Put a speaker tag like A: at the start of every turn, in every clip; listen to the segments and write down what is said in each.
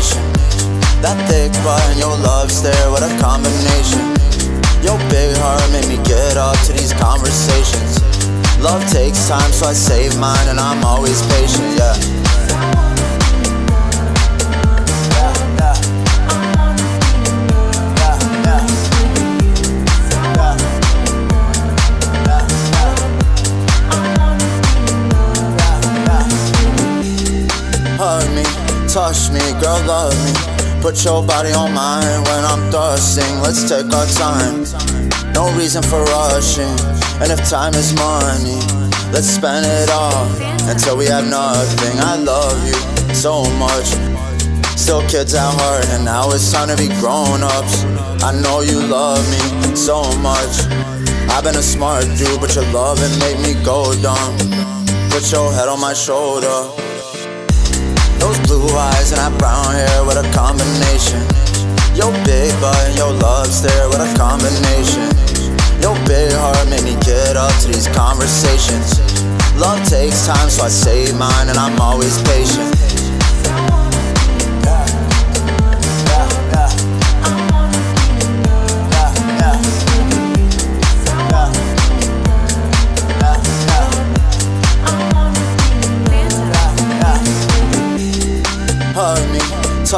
A: That thick butt and your love stare, what a combination. Your big heart made me get up to these conversations. Love takes time, so I save mine and I'm always patient, yeah. Hug me, touch me, girl, love me. Put your body on mine when I'm thirsting. Let's take our time. No reason for rushing. And if time is money, let's spend it all until we have nothing. I love you so much. Still kids at heart, and now it's time to be grown ups. I know you love me so much. I've been a smart dude, but your loving made me go dumb. Put your head on my shoulder. Those blue eyes and that brown hair, what a combination. Your big butt and your love stare, what a combination. Your big heart made me get up to these conversations. Love takes time, so I save mine and I'm always patient.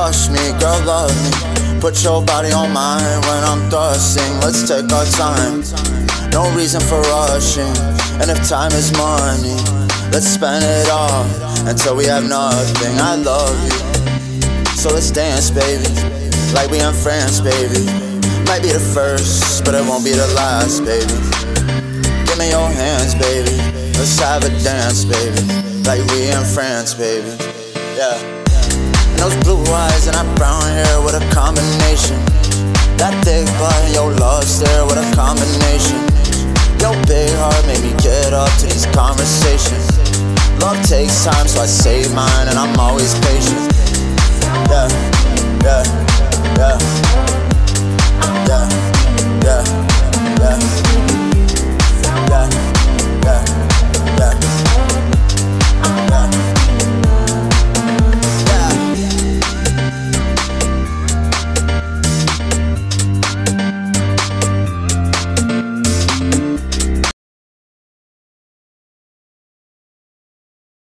A: Touch me, girl, love me. Put your body on mine when I'm thirsting. Let's take our time. No reason for rushing. And if time is money, let's spend it all until we have nothing. I love you. So let's dance, baby. Like we in France, baby. Might be the first, but it won't be the last, baby. Give me your hands, baby. Let's have a dance, baby. Like we in France, baby. Yeah. Those blue eyes and that brown hair, what a combination. That thick butt your love stare, what a combination. Your big heart made me get up to these conversations. Love takes time, so I save mine and I'm always patient. Yeah, yeah, yeah.